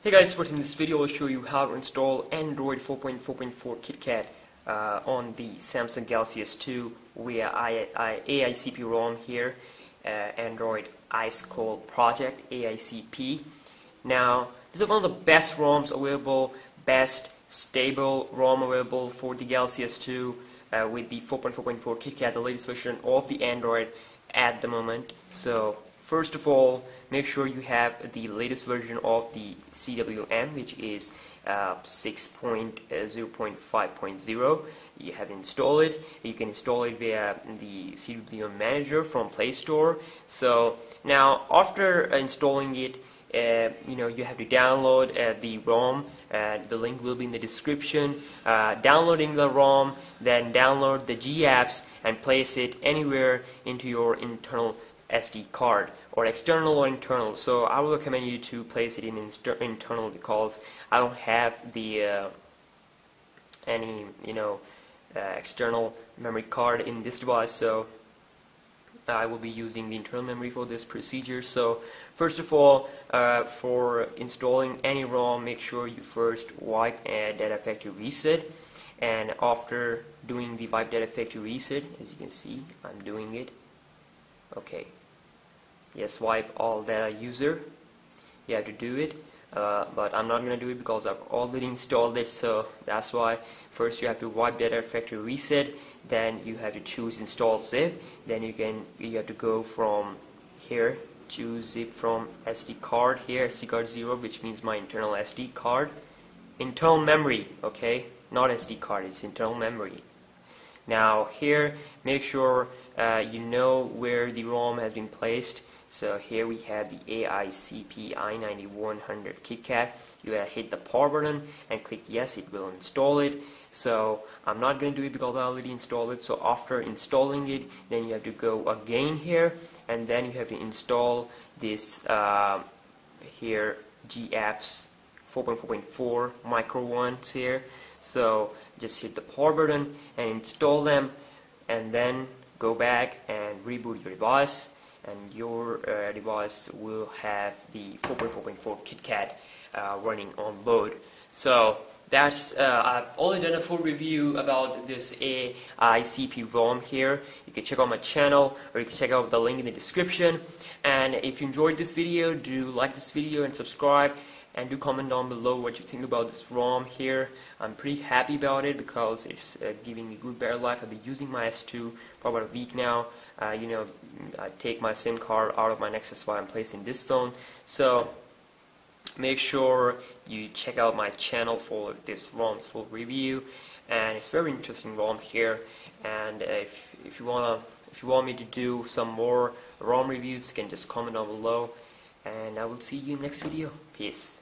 Hey guys, for in this video I'll show you how to install Android 4.4.4 KitKat uh, on the Samsung Galaxy S2 via I, I, AICP ROM here, uh, Android Ice Cold Project AICP. Now, this is one of the best ROMs available, best stable ROM available for the Galaxy S2 uh, with the 4.4.4 KitKat, the latest version of the Android at the moment. So First of all, make sure you have the latest version of the CWM, which is uh, 6.0.5.0. You have installed it. You can install it via the CWM Manager from Play Store. So now, after installing it, uh, you know you have to download uh, the ROM. Uh, the link will be in the description. Uh, downloading the ROM, then download the G apps and place it anywhere into your internal SD card or external or internal. So I will recommend you to place it in internal because I don't have the uh, any you know uh, external memory card in this device. So I will be using the internal memory for this procedure. So first of all uh, for installing any ROM make sure you first wipe and data factory reset. And after doing the wipe data factory reset as you can see I'm doing it okay. Yes wipe all data user. You have to do it uh, but I'm not going to do it because I've already installed it so that's why first you have to wipe data factory reset then you have to choose install zip then you can you have to go from here choose zip from SD card here SD card 0 which means my internal SD card. Internal memory okay? Not SD card it's internal memory now here make sure uh, you know where the ROM has been placed so here we have the AICP i9100 KitKat. You gotta hit the power button and click yes, it will install it. So I'm not gonna do it because I already installed it. So after installing it, then you have to go again here, and then you have to install this uh, here GApps 4.4.4 micro ones here. So just hit the power button and install them, and then go back and reboot your device and your uh, device will have the 4.4.4 KitKat uh, running on load. So that's uh, I've only done a full review about this AICP ROM here. You can check out my channel or you can check out the link in the description. And if you enjoyed this video, do like this video and subscribe and do comment down below what you think about this ROM here. I'm pretty happy about it because it's uh, giving me good battery life. I've been using my S2 for about a week now. Uh, you know, I take my SIM card out of my Nexus while I'm placing this phone. So make sure you check out my channel for this ROM's full review. And it's very interesting ROM here. And if if you wanna if you want me to do some more ROM reviews, you can just comment down below. And I will see you next video. Peace.